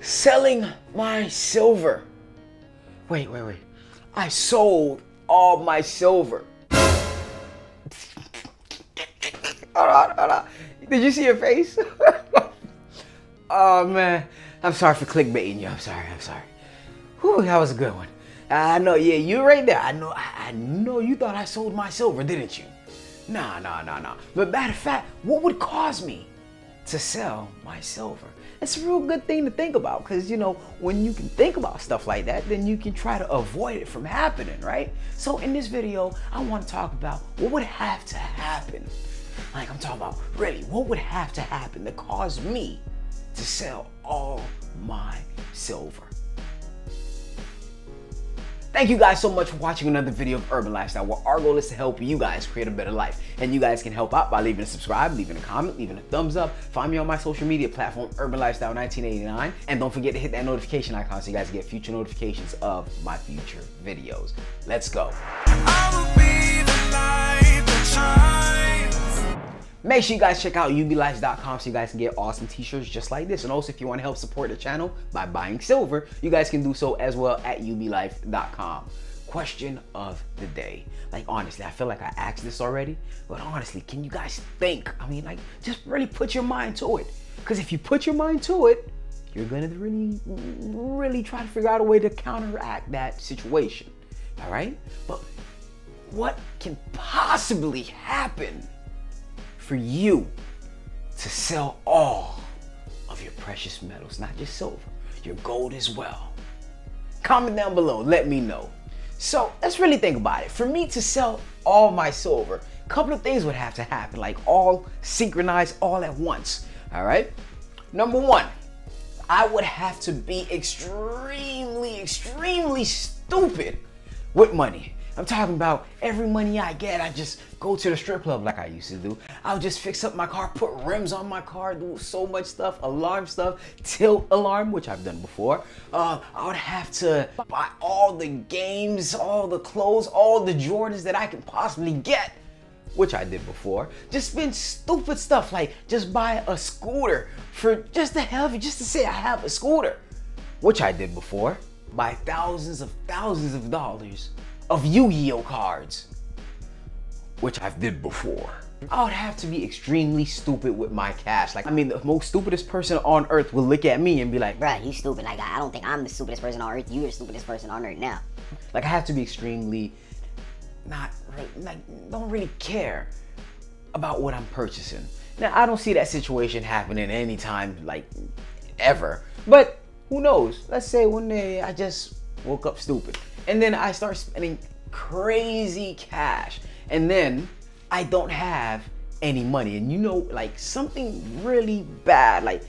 selling my silver. Wait, wait, wait. I sold all my silver. hold on, hold on. Did you see your face? oh man, I'm sorry for clickbaiting you. I'm sorry, I'm sorry. Whew, that was a good one. I know, yeah, you right there. I know, I know you thought I sold my silver, didn't you? Nah, nah, nah, nah. But matter of fact, what would cause me to sell my silver? It's a real good thing to think about because, you know, when you can think about stuff like that, then you can try to avoid it from happening, right? So in this video, I want to talk about what would have to happen. Like I'm talking about, really, what would have to happen to cause me to sell all my silver? Thank you guys so much for watching another video of Urban Lifestyle where our goal is to help you guys create a better life. And you guys can help out by leaving a subscribe, leaving a comment, leaving a thumbs up. Find me on my social media platform, Urban Lifestyle 1989. And don't forget to hit that notification icon so you guys get future notifications of my future videos. Let's go. Make sure you guys check out ublifes.com so you guys can get awesome t-shirts just like this. And also if you want to help support the channel by buying silver, you guys can do so as well at ublifes.com. Question of the day. Like honestly, I feel like I asked this already, but honestly, can you guys think? I mean, like just really put your mind to it. Because if you put your mind to it, you're gonna really, really try to figure out a way to counteract that situation. All right? But what can possibly happen for you to sell all of your precious metals, not just silver, your gold as well. Comment down below, let me know. So let's really think about it. For me to sell all my silver, a couple of things would have to happen, like all synchronized all at once. All right. Number one, I would have to be extremely, extremely stupid with money. I'm talking about every money I get, I just go to the strip club like I used to do. I'll just fix up my car, put rims on my car, do so much stuff, alarm stuff, tilt alarm, which I've done before. Uh, I would have to buy all the games, all the clothes, all the Jordans that I can possibly get which I did before. Just spend stupid stuff like just buy a scooter for just the hell of it, just to say I have a scooter, which I did before. Buy thousands of thousands of dollars of Yu-Gi-Oh cards, which I've did before. I would have to be extremely stupid with my cash. Like, I mean, the most stupidest person on earth will look at me and be like, bruh, you stupid. Like, I don't think I'm the stupidest person on earth. You're the stupidest person on earth now. Like, I have to be extremely not, like, don't really care about what I'm purchasing. Now, I don't see that situation happening anytime, like, ever. But who knows? Let's say one day I just woke up stupid and then I start spending crazy cash. And then I don't have any money. And you know, like something really bad, like,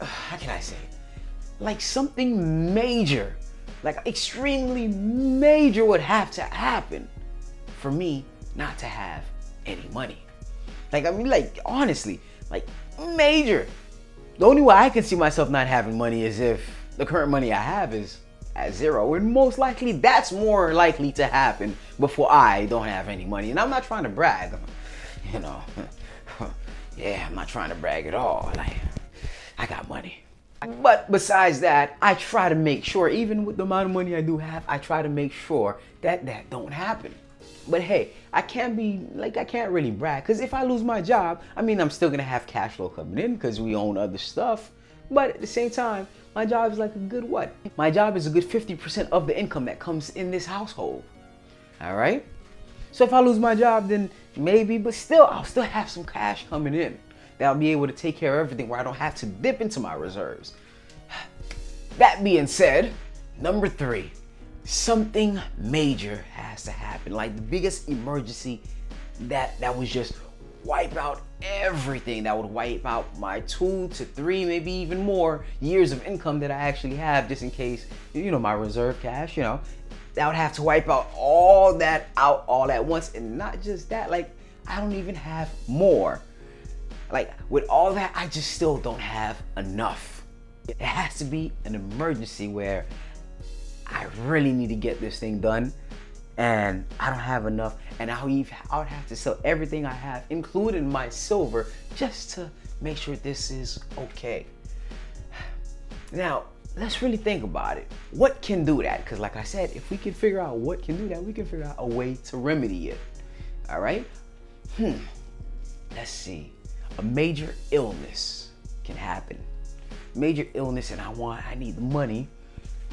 how can I say? Like something major, like extremely major would have to happen for me not to have any money. Like, I mean, like, honestly, like, major. The only way I can see myself not having money is if the current money I have is at zero. And most likely that's more likely to happen before I don't have any money. And I'm not trying to brag, you know. yeah, I'm not trying to brag at all. Like, I got money. But besides that, I try to make sure, even with the amount of money I do have, I try to make sure that that don't happen. But hey, I can't be, like, I can't really brag. Because if I lose my job, I mean, I'm still going to have cash flow coming in because we own other stuff. But at the same time, my job is like a good what? My job is a good 50% of the income that comes in this household. All right? So if I lose my job, then maybe, but still, I'll still have some cash coming in. That I'll be able to take care of everything where I don't have to dip into my reserves. That being said, number three, something major has to happen. Like the biggest emergency that that was just wipe out everything that would wipe out my two to three, maybe even more years of income that I actually have just in case, you know, my reserve cash, you know, that would have to wipe out all that out all at once. And not just that, like, I don't even have more. Like, with all that, I just still don't have enough. It has to be an emergency where I really need to get this thing done and I don't have enough and I'll even, I would have to sell everything I have, including my silver, just to make sure this is okay. Now, let's really think about it. What can do that? Because, like I said, if we can figure out what can do that, we can figure out a way to remedy it. All right? Hmm. Let's see. A major illness can happen. Major illness, and I want, I need the money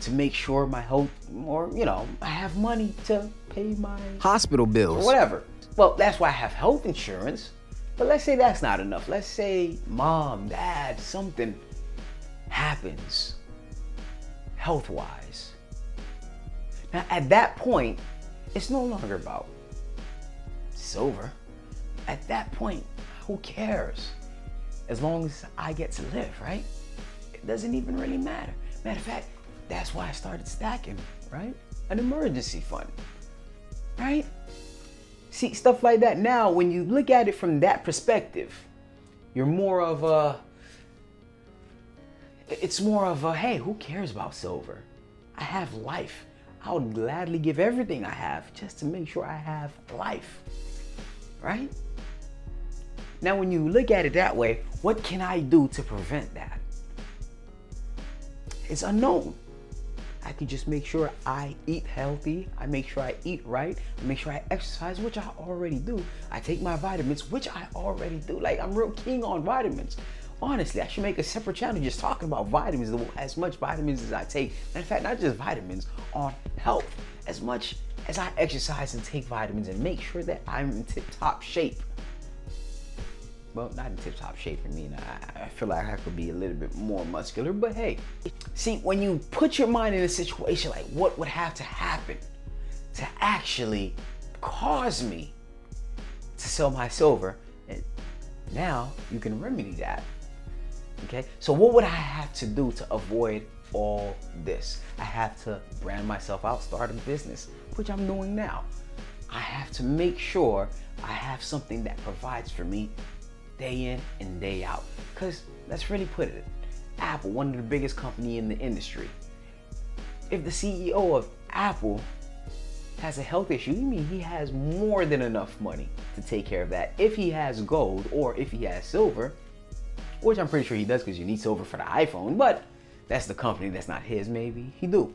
to make sure my health, or, you know, I have money to pay my Hospital bills. or whatever. Well, that's why I have health insurance. But let's say that's not enough. Let's say mom, dad, something happens health wise. Now, at that point, it's no longer about silver. At that point, who cares? As long as I get to live, right? It doesn't even really matter. Matter of fact, that's why I started stacking, right? An emergency fund, right? See, stuff like that now, when you look at it from that perspective, you're more of a, it's more of a, hey, who cares about silver? I have life. I would gladly give everything I have just to make sure I have life, right? Now, when you look at it that way, what can I do to prevent that? It's unknown. I can just make sure I eat healthy. I make sure I eat right. I make sure I exercise, which I already do. I take my vitamins, which I already do. Like I'm real keen on vitamins. Honestly, I should make a separate channel just talking about vitamins, as much vitamins as I take. Matter of fact, not just vitamins, on health. As much as I exercise and take vitamins and make sure that I'm in tip top shape well, not in tip top shape. I mean, I, I, feel like I could be a little bit more muscular, but hey, see, when you put your mind in a situation like what would have to happen to actually cause me to sell my silver, and now you can remedy that. Okay, so what would I have to do to avoid all this? I have to brand myself out, start a business, which I'm doing now. I have to make sure I have something that provides for me day in and day out. Because let's really put it, Apple, one of the biggest company in the industry. If the CEO of Apple has a health issue, you mean he has more than enough money to take care of that. If he has gold or if he has silver, which I'm pretty sure he does because you need silver for the iPhone, but that's the company that's not his, maybe. He do.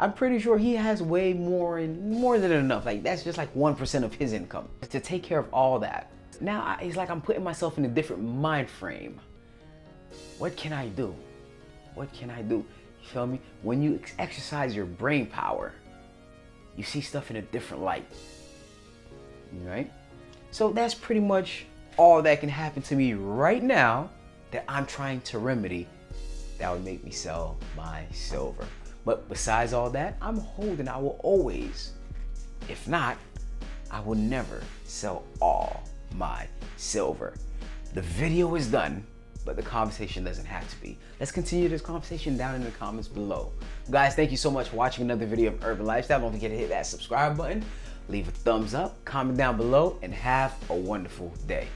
I'm pretty sure he has way more and more than enough. Like that's just like 1% of his income to take care of all that now it's like I'm putting myself in a different mind frame. What can I do? What can I do? You feel me? When you ex- exercise your brain power, you see stuff in a different light. Right? So that's pretty much all that can happen to me right now that I'm trying to remedy that would make me sell my silver. But besides all that, I'm holding, I will always, if not, I will never sell all my silver. The video is done, but the conversation doesn't have to be. Let's continue this conversation down in the comments below. Guys, thank you so much for watching another video of Urban Lifestyle. Don't forget to hit that subscribe button, leave a thumbs up, comment down below, and have a wonderful day.